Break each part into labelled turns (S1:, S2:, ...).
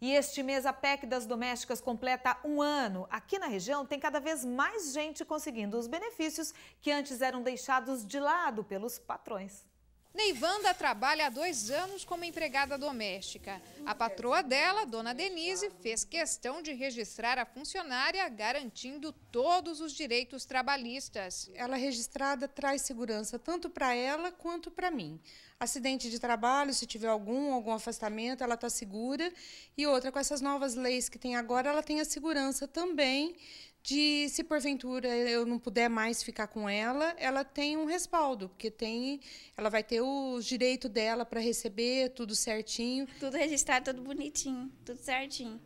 S1: E este mês a PEC das domésticas completa um ano. Aqui na região tem cada vez mais gente conseguindo os benefícios que antes eram deixados de lado pelos patrões.
S2: Neivanda trabalha há dois anos como empregada doméstica. A patroa dela, dona Denise, fez questão de registrar a funcionária, garantindo todos os direitos trabalhistas.
S3: Ela registrada traz segurança tanto para ela quanto para mim. Acidente de trabalho, se tiver algum, algum afastamento, ela está segura. E outra, com essas novas leis que tem agora, ela tem a segurança também de se porventura eu não puder mais ficar com ela, ela tem um respaldo, porque tem, ela vai ter o direito dela para receber tudo certinho,
S4: tudo registrado, tudo bonitinho, tudo certinho.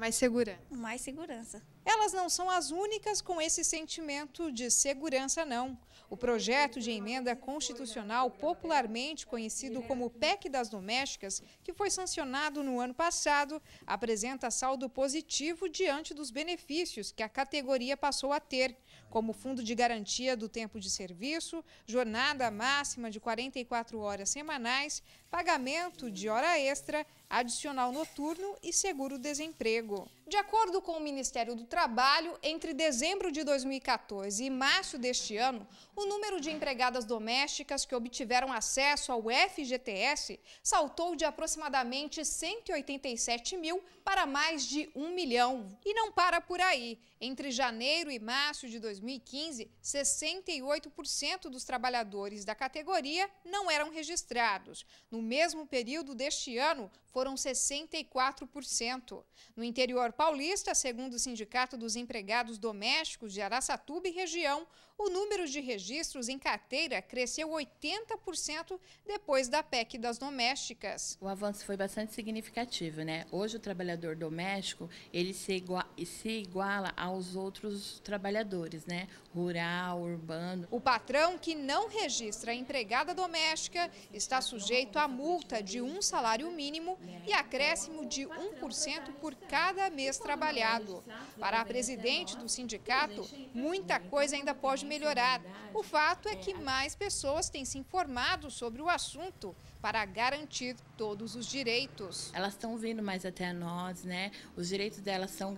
S2: Mais segurança.
S4: Mais segurança.
S2: Elas não são as únicas com esse sentimento de segurança, não. O projeto de emenda constitucional, popularmente conhecido como PEC das Domésticas, que foi sancionado no ano passado, apresenta saldo positivo diante dos benefícios que a categoria passou a ter, como fundo de garantia do tempo de serviço, jornada máxima de 44 horas semanais, pagamento de hora extra, adicional noturno e seguro-desemprego. De acordo com o Ministério do Trabalho, entre dezembro de 2014 e março deste ano, o número de empregadas domésticas que obtiveram acesso ao FGTS saltou de aproximadamente 187 mil para mais de 1 milhão. E não para por aí. Entre janeiro e março de 2015, 68% dos trabalhadores da categoria não eram registrados. No mesmo período deste ano, foram 64%. No interior paulista, segundo o Sindicato dos Empregados Domésticos de Araçatuba e região, o número de registros em carteira cresceu 80% depois da PEC das domésticas.
S5: O avanço foi bastante significativo, né? Hoje o trabalhador doméstico, ele se, iguala, se iguala aos outros trabalhadores, né? Rural, urbano.
S2: O patrão que não registra a empregada doméstica está sujeito a multa de um salário mínimo e acréscimo de 1% por cada mês trabalhado. Para a presidente do sindicato, muita coisa ainda pode melhorar. O fato é que mais pessoas têm se informado sobre o assunto para garantir todos os direitos.
S5: Elas estão vindo mais até nós, né? Os direitos delas são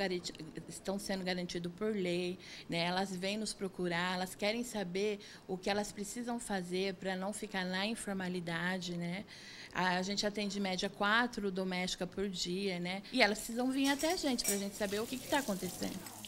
S5: estão sendo garantidos por lei, né? Elas vêm nos procurar, elas querem saber o que elas precisam fazer para não ficar na informalidade, né? A gente atende média quatro domésticas por dia, né? E elas precisam vir até a gente para a gente saber o que está acontecendo.